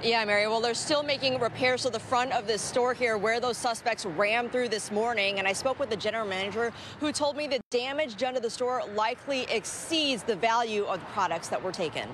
Yeah, Mary. Well, they're still making repairs to the front of this store here where those suspects ran through this morning. And I spoke with the general manager who told me the damage done to the store likely exceeds the value of the products that were taken.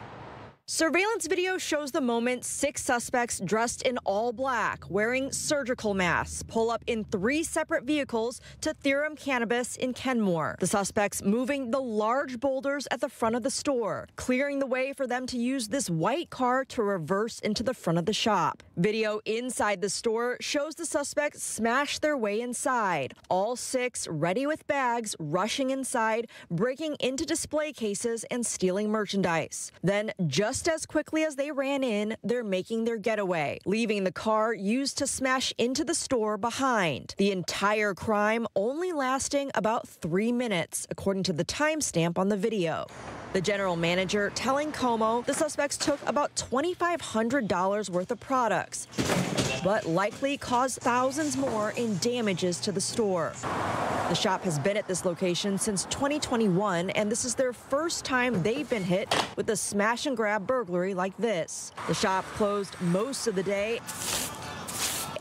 Surveillance video shows the moment six suspects dressed in all black, wearing surgical masks, pull up in three separate vehicles to Theorem Cannabis in Kenmore. The suspects moving the large boulders at the front of the store, clearing the way for them to use this white car to reverse into the front of the shop. Video inside the store shows the suspects smash their way inside. All six, ready with bags, rushing inside, breaking into display cases and stealing merchandise. Then, just just as quickly as they ran in, they're making their getaway, leaving the car used to smash into the store behind. The entire crime only lasting about three minutes, according to the timestamp on the video. The general manager telling KOMO the suspects took about $2,500 worth of products, but likely caused thousands more in damages to the store. The shop has been at this location since 2021, and this is their first time they've been hit with a smash and grab burglary like this. The shop closed most of the day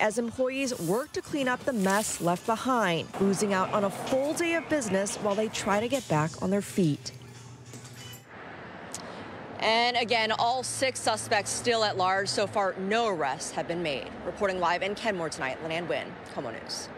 as employees work to clean up the mess left behind, losing out on a full day of business while they try to get back on their feet. And again, all six suspects still at large. So far, no arrests have been made. Reporting live in Kenmore tonight, Lenan Wynn, KOMO News.